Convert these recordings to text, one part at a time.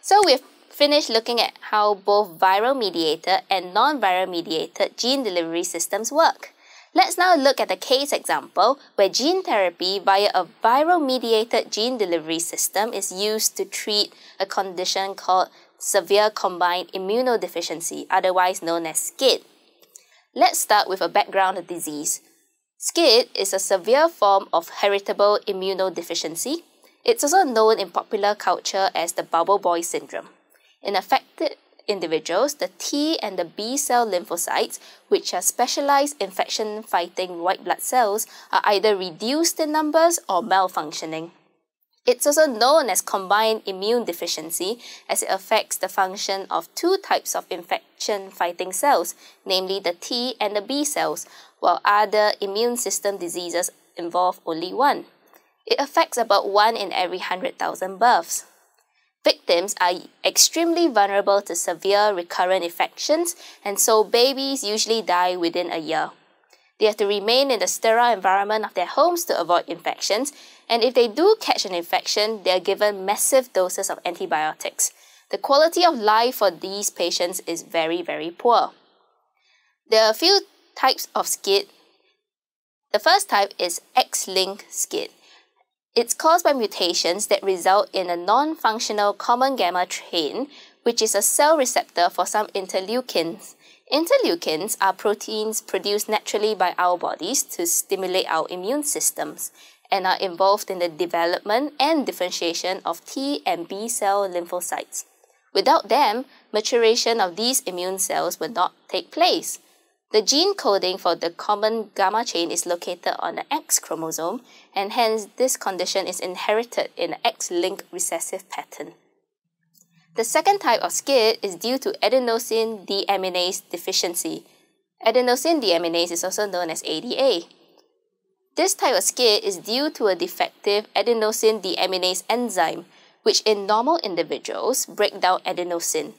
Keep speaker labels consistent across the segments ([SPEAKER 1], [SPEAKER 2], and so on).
[SPEAKER 1] So we've finished looking at how both viral mediated and non-viral mediated gene delivery systems work. Let's now look at a case example where gene therapy via a viral mediated gene delivery system is used to treat a condition called severe combined immunodeficiency, otherwise known as SCID. Let's start with a background of disease. SCID is a severe form of heritable immunodeficiency. It's also known in popular culture as the bubble boy syndrome. In affected individuals, the T and the B cell lymphocytes, which are specialized infection fighting white blood cells, are either reduced in numbers or malfunctioning. It's also known as combined immune deficiency as it affects the function of two types of infection fighting cells, namely the T and the B cells, while other immune system diseases involve only one. It affects about 1 in every 100,000 births. Victims are extremely vulnerable to severe recurrent infections, and so babies usually die within a year. They have to remain in the sterile environment of their homes to avoid infections, and if they do catch an infection, they are given massive doses of antibiotics. The quality of life for these patients is very, very poor. There are a few types of SCID. The first type is X-linked SCID. It's caused by mutations that result in a non-functional common gamma chain, which is a cell receptor for some interleukins. Interleukins are proteins produced naturally by our bodies to stimulate our immune systems and are involved in the development and differentiation of T and B cell lymphocytes. Without them, maturation of these immune cells would not take place. The gene coding for the common gamma chain is located on the X chromosome, and hence this condition is inherited in an X-linked recessive pattern. The second type of SCID is due to adenosine deaminase deficiency. Adenosine deaminase is also known as ADA. This type of SCID is due to a defective adenosine deaminase enzyme, which in normal individuals break down adenosine.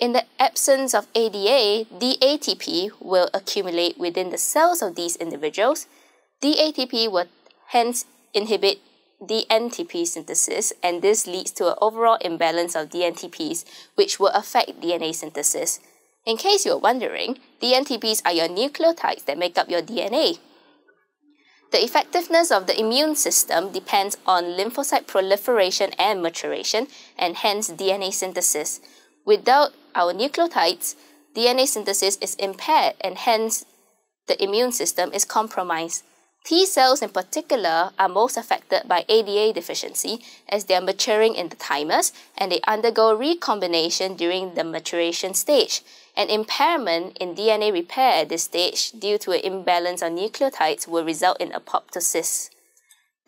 [SPEAKER 1] In the absence of ADA, DATP will accumulate within the cells of these individuals. DATP will hence inhibit DNTP synthesis, and this leads to an overall imbalance of DNTPs, which will affect DNA synthesis. In case you're wondering, DNTPs are your nucleotides that make up your DNA. The effectiveness of the immune system depends on lymphocyte proliferation and maturation, and hence DNA synthesis. Without our nucleotides, DNA synthesis is impaired and hence the immune system is compromised. T cells in particular are most affected by ADA deficiency as they are maturing in the thymus and they undergo recombination during the maturation stage. An impairment in DNA repair at this stage due to an imbalance of nucleotides will result in apoptosis.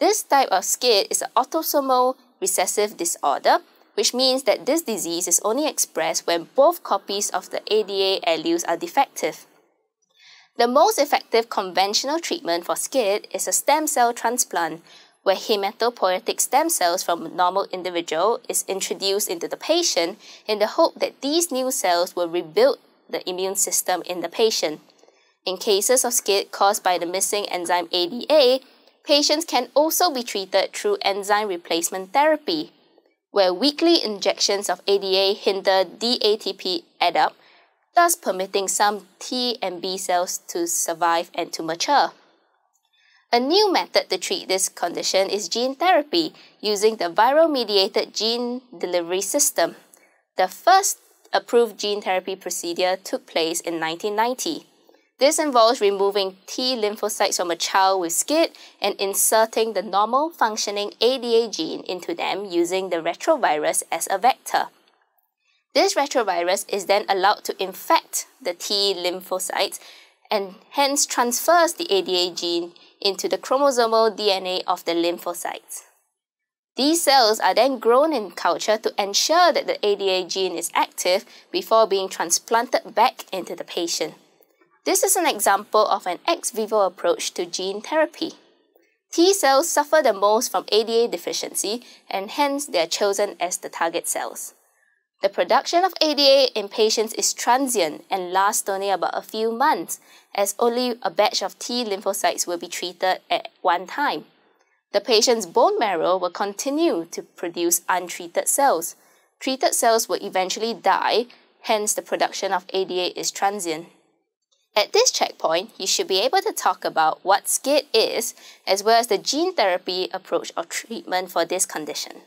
[SPEAKER 1] This type of SCID is an autosomal recessive disorder which means that this disease is only expressed when both copies of the ADA alleles are defective. The most effective conventional treatment for SCID is a stem cell transplant, where hematopoietic stem cells from a normal individual is introduced into the patient in the hope that these new cells will rebuild the immune system in the patient. In cases of SCID caused by the missing enzyme ADA, patients can also be treated through enzyme replacement therapy where weekly injections of ADA hinder DATP add up, thus permitting some T and B cells to survive and to mature. A new method to treat this condition is gene therapy using the viral mediated gene delivery system. The first approved gene therapy procedure took place in 1990. This involves removing T lymphocytes from a child with SCID and inserting the normal functioning ADA gene into them using the retrovirus as a vector. This retrovirus is then allowed to infect the T lymphocytes and hence transfers the ADA gene into the chromosomal DNA of the lymphocytes. These cells are then grown in culture to ensure that the ADA gene is active before being transplanted back into the patient. This is an example of an ex vivo approach to gene therapy. T cells suffer the most from ADA deficiency and hence they are chosen as the target cells. The production of ADA in patients is transient and lasts only about a few months, as only a batch of T lymphocytes will be treated at one time. The patient's bone marrow will continue to produce untreated cells. treated cells will eventually die, hence the production of ADA is transient. At this checkpoint, you should be able to talk about what SCID is, as well as the gene therapy approach or treatment for this condition.